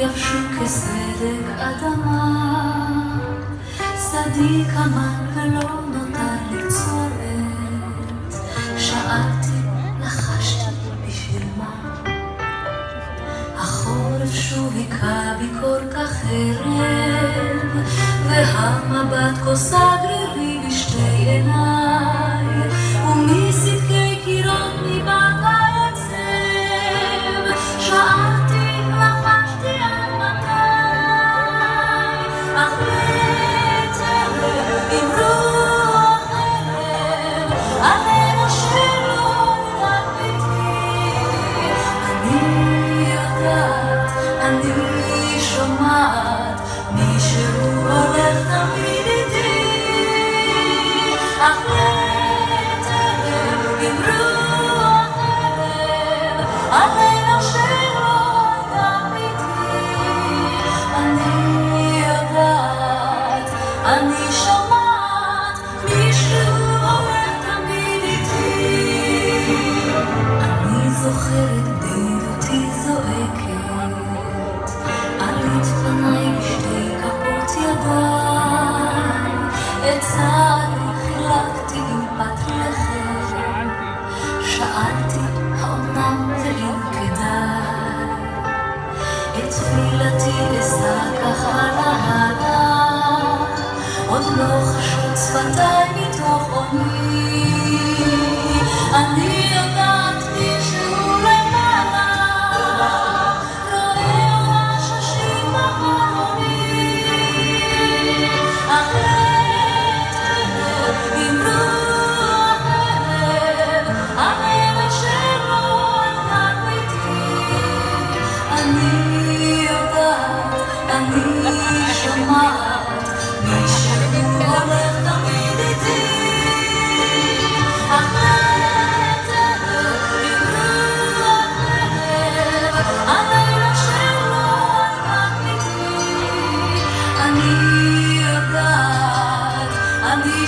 יבשו כסדק אדמה, שדי כמן ולא נותר לי צורת. שאלתי, לחשתי, בשביל מה? החורף שוב היכה בי כל כך ערב, והמבט כה סגרירי בשתי עיניי. אחרי תלם, עם רוח ערב, עלינו שם עוד לא חשוב שפתיי מתוך עוני. אני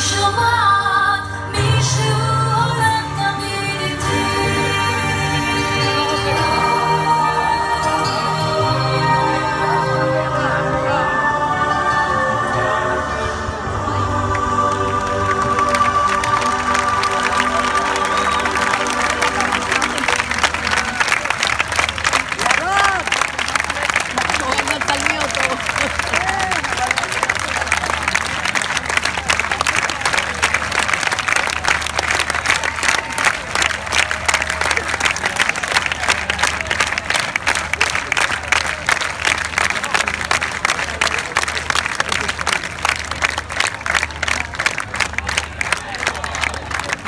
什么